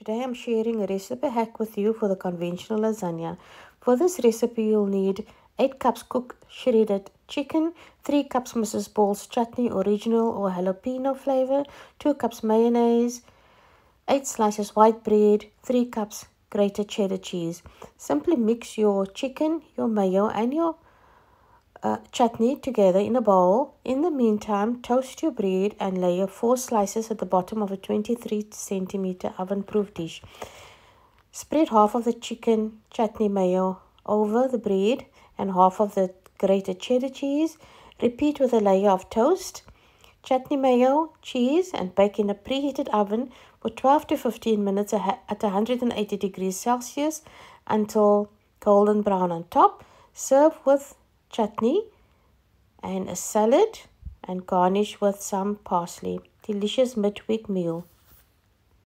Today I'm sharing a recipe hack with you for the conventional lasagna. For this recipe you'll need 8 cups cooked shredded chicken, 3 cups Mrs. Ball's chutney original or jalapeno flavor, 2 cups mayonnaise, 8 slices white bread, 3 cups grated cheddar cheese. Simply mix your chicken, your mayo and your uh, chutney together in a bowl. In the meantime, toast your bread and layer four slices at the bottom of a 23 centimeter oven proof dish. Spread half of the chicken chutney mayo over the bread and half of the grated cheddar cheese. Repeat with a layer of toast, chutney mayo, cheese, and bake in a preheated oven for 12 to 15 minutes at 180 degrees Celsius until golden brown on top. Serve with chutney and a salad and garnish with some parsley. Delicious midweek meal.